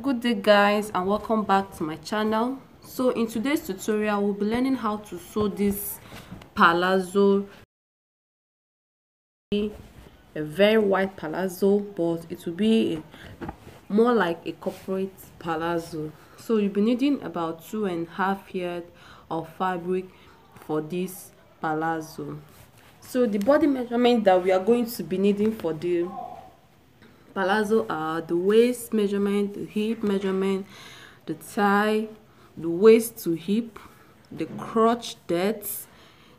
good day guys and welcome back to my channel. So in today's tutorial we'll be learning how to sew this palazzo. A very wide palazzo but it will be a, more like a corporate palazzo. So you'll be needing about two and a half yards of fabric for this palazzo. So the body measurement that we are going to be needing for the palazzo are the waist measurement the hip measurement the thigh the waist to hip the crotch depth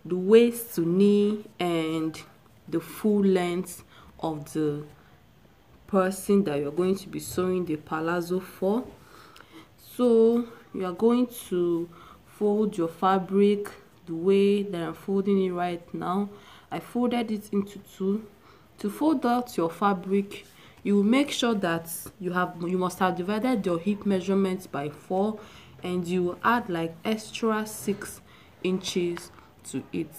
the waist to knee and the full length of the person that you're going to be sewing the palazzo for. So you are going to fold your fabric the way that I'm folding it right now. I folded it into two. To fold out your fabric you will make sure that you have you must have divided your hip measurements by four and you add like extra six inches to it.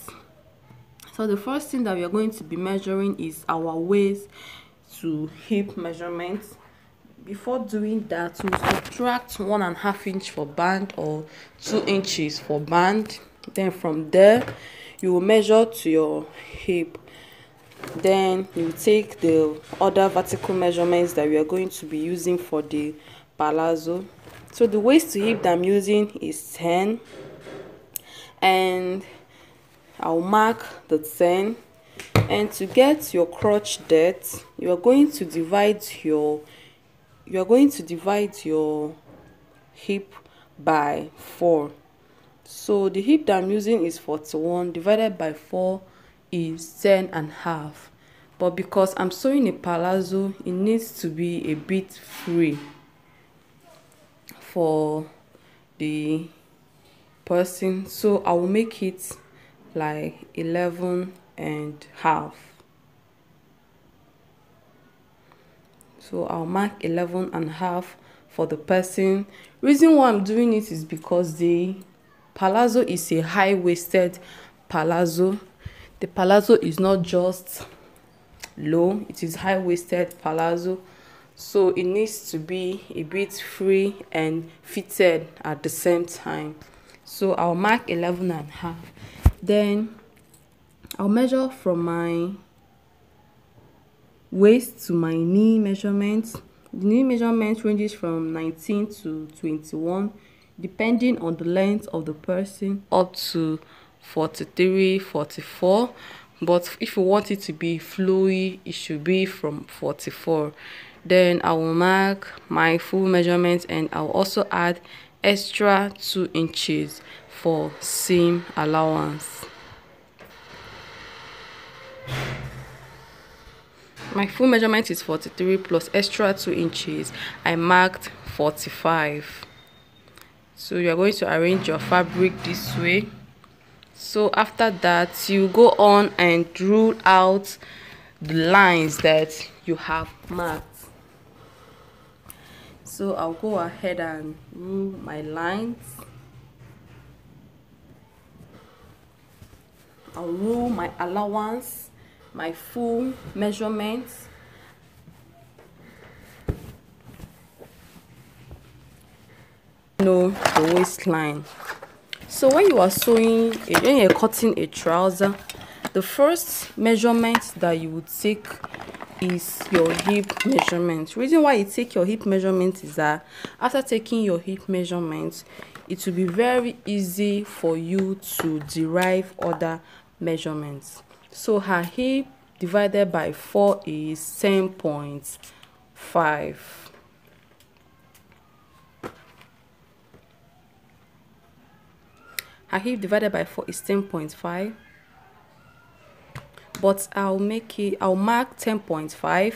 So the first thing that we are going to be measuring is our waist to hip measurements. Before doing that we subtract one and a half inch for band or two inches for band. Then from there you will measure to your hip then you take the other vertical measurements that we are going to be using for the palazzo. So the waist to hip that i'm using is 10 and i'll mark the 10 and to get your crotch depth you are going to divide your you are going to divide your hip by 4 so the hip that i'm using is 41 divided by 4 is 10 and half. But because i'm sewing a palazzo it needs to be a bit free for the person. So i will make it like 11 and half. So i'll mark 11 and half for the person. Reason why i'm doing it is because the palazzo is a high-waisted palazzo the palazzo is not just low it is high-waisted palazzo. So it needs to be a bit free and fitted at the same time. So i'll mark 11 and a half. Then i'll measure from my waist to my knee measurement. The knee measurement ranges from 19 to 21 depending on the length of the person up to 43 44 but if you want it to be flowy it should be from 44 then i will mark my full measurement and i'll also add extra two inches for seam allowance. My full measurement is 43 plus extra two inches. I marked 45 so you are going to arrange your fabric this way so after that you go on and rule out the lines that you have marked. So i'll go ahead and rule my lines. I'll rule my allowance my full measurements know the waistline so when you are sewing when you're cutting a trouser the first measurement that you would take is your hip measurement. Reason why you take your hip measurement is that after taking your hip measurement it will be very easy for you to derive other measurements. So her hip divided by 4 is 10.5 hip divided by 4 is 10.5 but I'll make it I'll mark 10.5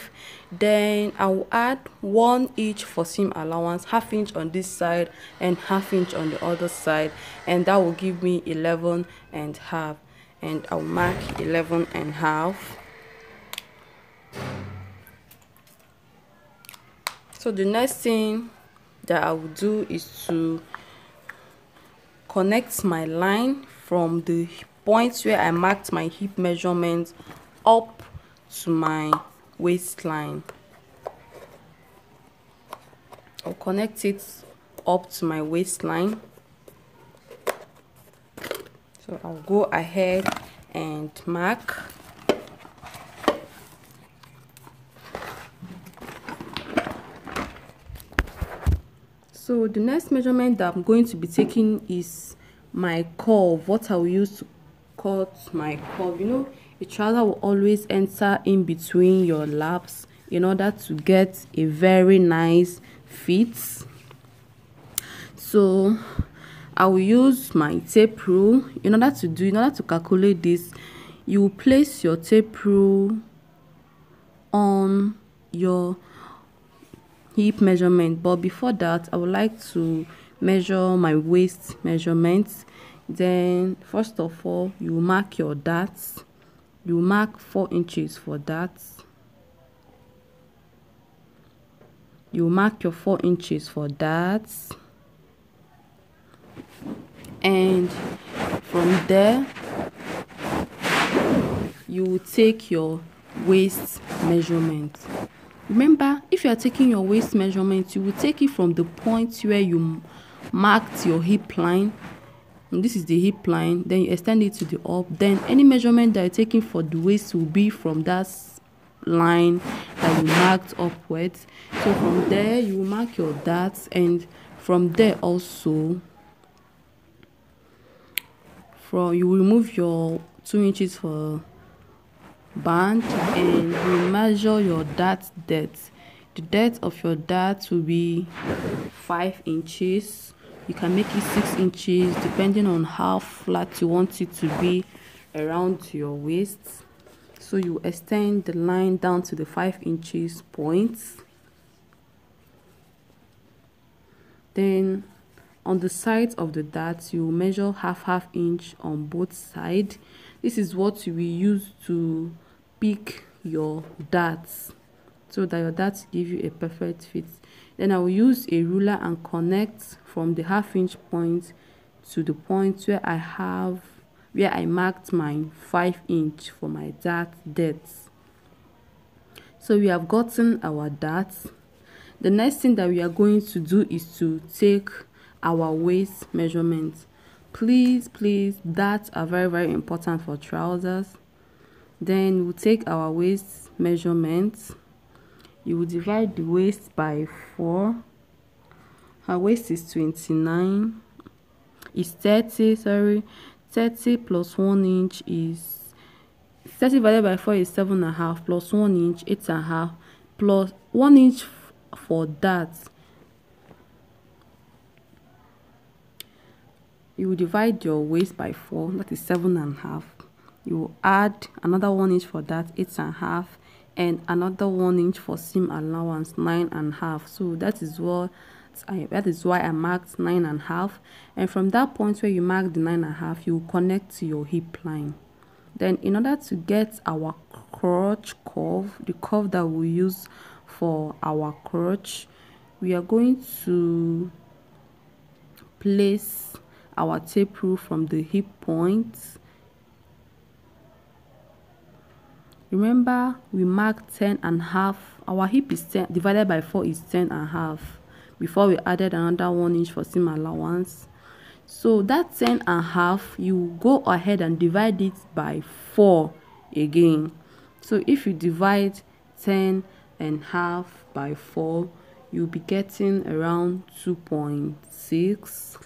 then I'll add one inch for seam allowance half inch on this side and half inch on the other side. And that will give me 11 and half. And I'll mark 11 and half. So the next thing that I will do is to connect my line from the point where I marked my hip measurement up to my waistline. I'll connect it up to my waistline so I'll go ahead and mark so the next measurement that I'm going to be taking is my curve what I will use to cut my curve. You know a trouser will always enter in between your laps in order to get a very nice fit. So I will use my tape rule. In order to do in order to calculate this you will place your tape rule on your hip measurement but before that I would like to measure my waist measurements then first of all you mark your darts. You mark four inches for that you mark your four inches for that and from there you take your waist measurement remember if you are taking your waist measurement you will take it from the point where you marked your hip line. And this is the hip line then you extend it to the up. Then any measurement that you're taking for the waist will be from that line that you marked upwards. So from there you will mark your darts and from there also from you will remove your two inches for band and you measure your dart depth. The depth of your dart will be five inches. You can make it six inches depending on how flat you want it to be around your waist. So you extend the line down to the five inches point then on the sides of the dart you measure half half inch on both sides this is what we use to pick your darts so that your darts give you a perfect fit then I will use a ruler and connect from the half inch point to the point where I have where I marked my 5 inch for my dart depth. So we have gotten our darts. The next thing that we are going to do is to take our waist measurement. Please, please, darts are very, very important for trousers. Then we'll take our waist measurements. You will divide the waist by 4 her waist is 29 is 30 sorry. 30 plus 1 inch is 30 divided by 4 is 7 and a half plus 1 inch 8 and a half plus 1 inch for that. You will divide your waist by 4 that is 7 and a half you add another 1 inch for that 8 and a half and another one inch for seam allowance nine and a half. So that is what I, that is why I marked nine and a half. And from that point where you mark the nine and a half you connect to your hip line. Then in order to get our crotch curve the curve that we use for our crotch we are going to place our tape rule from the hip point remember we marked 10 and half. Our hip is 10 divided by 4 is 10 and half. Before we added another one inch for seam allowance. So that 10 and half you go ahead and divide it by 4 again. So if you divide 10 and half by 4 you'll be getting around 2.6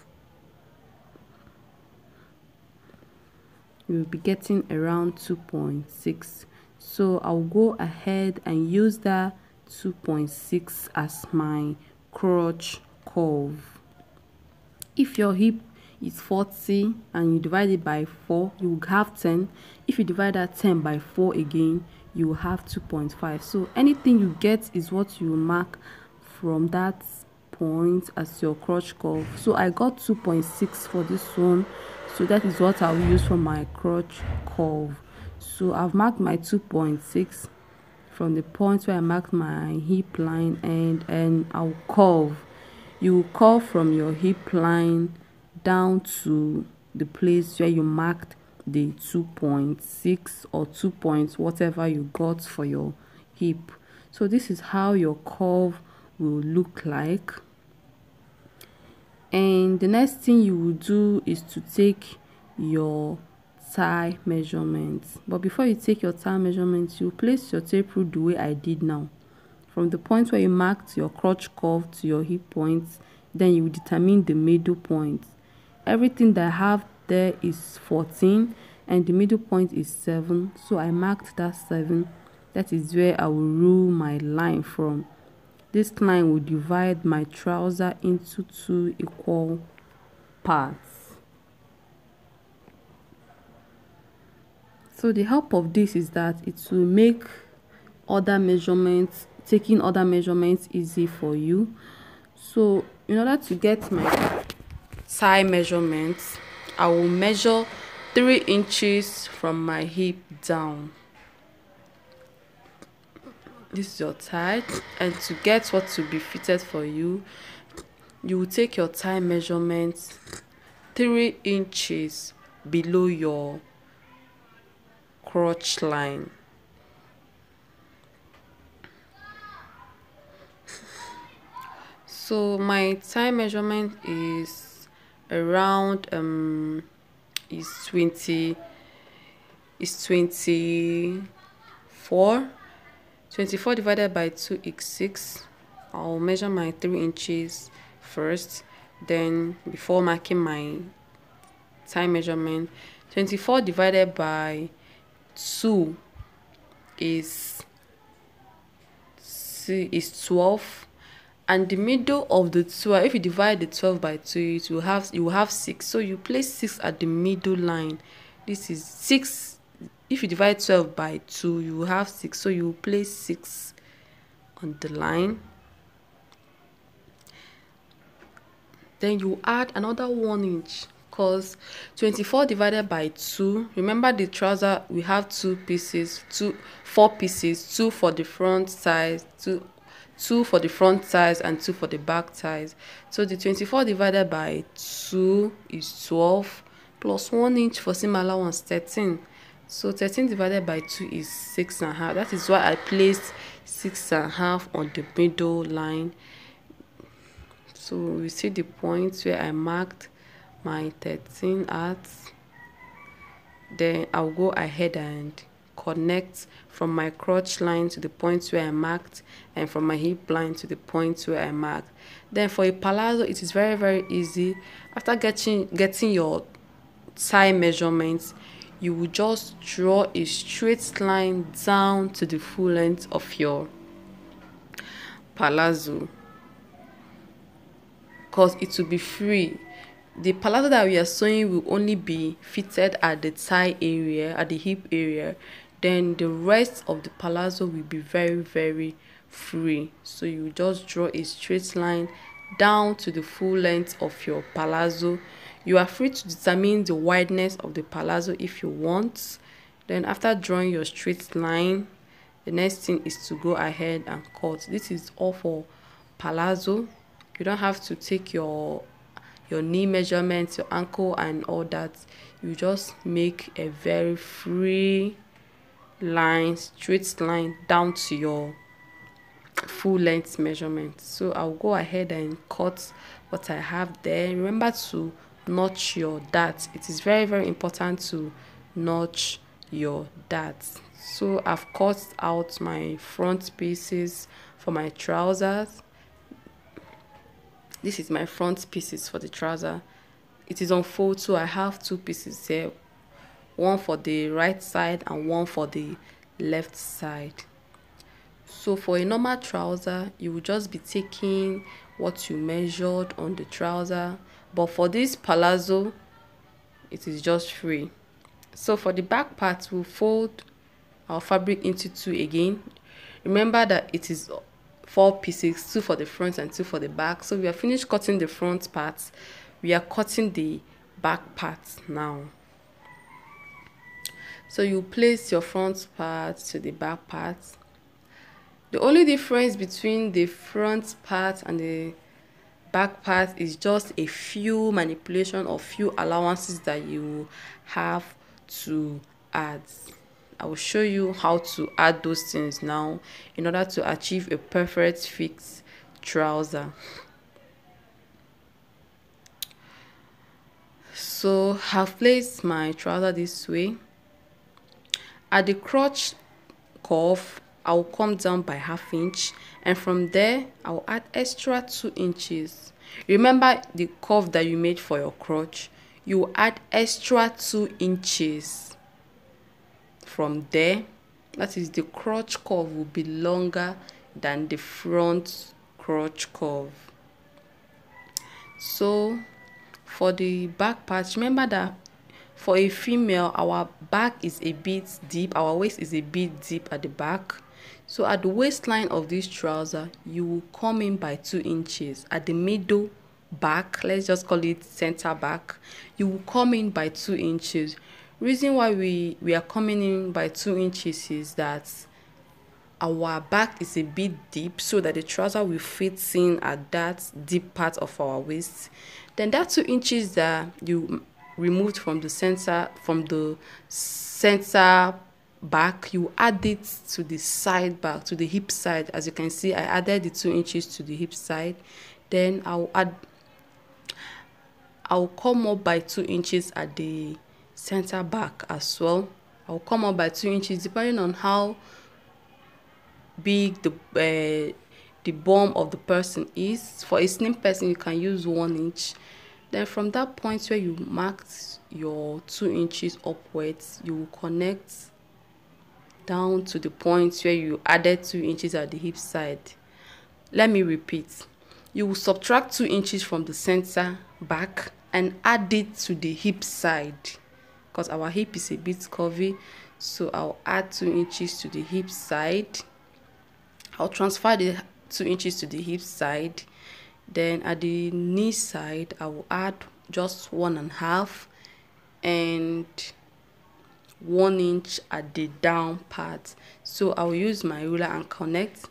you'll be getting around 2.6 so I'll go ahead and use that 2.6 as my crotch curve. If your hip is 40 and you divide it by 4 you will have 10 if you divide that 10 by 4 again you will have 2.5 so anything you get is what you mark from that point as your crotch curve. So i got 2.6 for this one. So that is what i'll use for my crotch curve so I've marked my 2.6 from the point where I marked my hip line and and I'll curve. You will curve from your hip line down to the place where you marked the 2.6 or 2 points whatever you got for your hip. So this is how your curve will look like. And the next thing you will do is to take your thigh measurement but before you take your thigh measurement you place your tape rule the way i did now. From the point where you marked your crotch curve to your hip point then you determine the middle point. Everything that i have there is 14 and the middle point is 7 so i marked that 7 that is where i will rule my line from. This line will divide my trouser into two equal parts. So the help of this is that it will make other measurements, taking other measurements easy for you. So in order to get my thigh measurements, I will measure 3 inches from my hip down this is your thigh and to get what to be fitted for you you will take your thigh measurements three inches below your crotch line. So my time measurement is around um is 20 is 24 24 divided by 2 is 6 I'll measure my 3 inches first then before marking my time measurement 24 divided by 2 is is 12 and the middle of the 12 if you divide the 12 by 2 it will have you will have 6 so you place 6 at the middle line. This is 6 if you divide 12 by 2 you will have 6 so you will place 6 on the line. Then you add another 1 inch because 24 divided by 2 remember the trouser we have two pieces two four pieces two for the front size two two for the front size and two for the back size so the 24 divided by 2 is 12 plus 1 inch for seam allowance 13 so 13 divided by 2 is 6 and half. That is why I placed 6 and half on the middle line. So we see the points where I marked my 13 at. Then I'll go ahead and connect from my crotch line to the points where I marked and from my hip line to the points where I marked. Then for a palazzo, it is very, very easy. After getting, getting your thigh measurements, you will just draw a straight line down to the full length of your palazzo because it will be free the palazzo that we are sewing will only be fitted at the thigh area at the hip area then the rest of the palazzo will be very very free so you just draw a straight line down to the full length of your palazzo you are free to determine the wideness of the palazzo if you want. Then after drawing your straight line, the next thing is to go ahead and cut. This is all for palazzo. You don't have to take your your knee measurements, your ankle and all that. You just make a very free line, straight line down to your full length measurement. So I'll go ahead and cut what I have there. Remember to notch your dart it is very very important to notch your dart so i've cut out my front pieces for my trousers this is my front pieces for the trouser. It is on fold so i have two pieces here. One for the right side and one for the left side. So for a normal trouser you will just be taking what you measured on the trouser. But for this palazzo it is just free. So for the back part we'll fold our fabric into two again. Remember that it is four pieces two for the front and two for the back. So we are finished cutting the front part we are cutting the back part now. So you place your front part to the back part. The only difference between the front part and the back part is just a few manipulation or few allowances that you have to add i will show you how to add those things now in order to achieve a perfect fit trouser. So I've placed my trouser this way. At the crotch curve I'll come down by half inch and from there I'll add extra two inches. Remember the curve that you made for your crotch? You add extra two inches from there that is the crotch curve will be longer than the front crotch curve. So for the back part remember that for a female our back is a bit deep our waist is a bit deep at the back. So at the waistline of this trouser you will come in by two inches. At the middle back let's just call it center back you will come in by two inches reason why we we are coming in by two inches is that our back is a bit deep so that the trouser will fit in at that deep part of our waist. Then that two inches that you removed from the center from the center back you add it to the side back to the hip side. As you can see i added the two inches to the hip side. Then i'll add i'll come up by two inches at the center back as well. I'll come up by two inches depending on how big the uh, the bum of the person is. For a slim person you can use one inch. Then from that point where you marked your two inches upwards you will connect down to the point where you added two inches at the hip side. Let me repeat. You will subtract two inches from the center back and add it to the hip side because our hip is a bit curvy so i'll add two inches to the hip side. I'll transfer the two inches to the hip side. Then at the knee side i will add just one and a half and one inch at the down part. So i will use my ruler and connect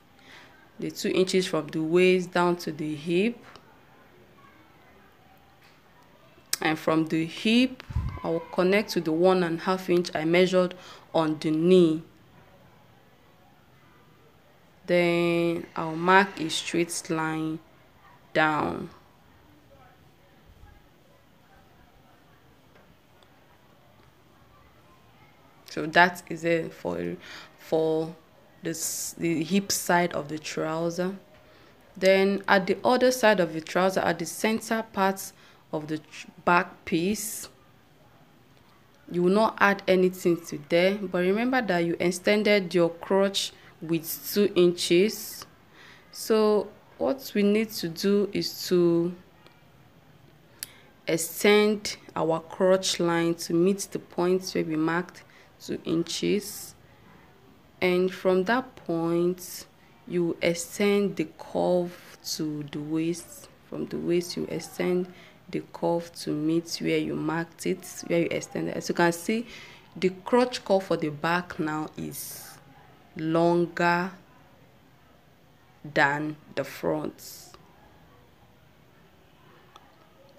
the two inches from the waist down to the hip and from the hip i will connect to the one and a half inch i measured on the knee then i'll mark a straight line down. So that is it for for this the hip side of the trouser. Then at the other side of the trouser, at the center part of the back piece, you will not add anything to there. But remember that you extended your crotch with two inches. So what we need to do is to extend our crotch line to meet the point where we marked two inches and from that point you extend the curve to the waist from the waist you extend the curve to meet where you marked it where you extended as you can see the crotch curve for the back now is longer than the front.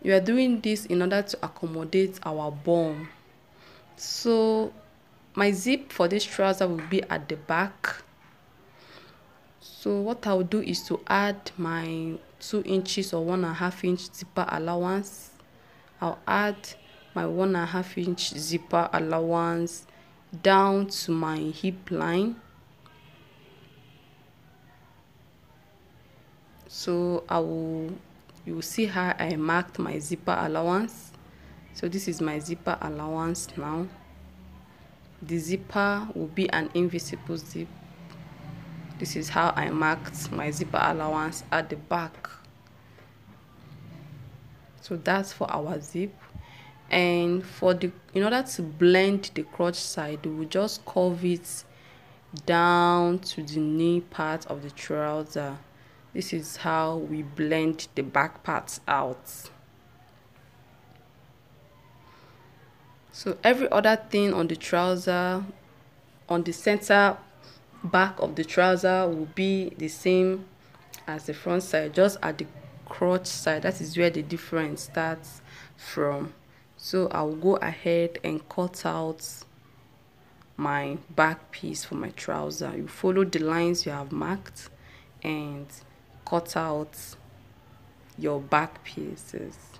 You are doing this in order to accommodate our bum. So my zip for this trouser will be at the back. So what I'll do is to add my two inches or one and a half inch zipper allowance. I'll add my one and a half inch zipper allowance down to my hip line. So i will you will see how i marked my zipper allowance. So this is my zipper allowance now. The zipper will be an invisible zip this is how i marked my zipper allowance at the back. So that's for our zip. And for the in order to blend the crotch side we will just curve it down to the knee part of the trouser. This is how we blend the back parts out. So every other thing on the trouser on the center back of the trouser will be the same as the front side just at the crotch side. That is where the difference starts from. So i'll go ahead and cut out my back piece for my trouser. You follow the lines you have marked and cut out your back pieces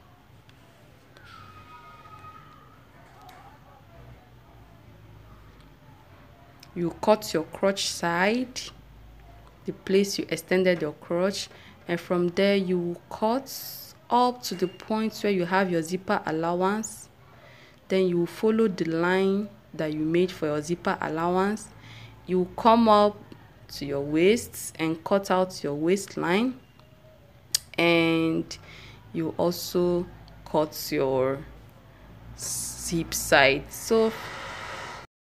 you cut your crotch side the place you extended your crotch and from there you cut up to the point where you have your zipper allowance. Then you follow the line that you made for your zipper allowance. You come up to your waist and cut out your waistline. And you also cut your zip side. So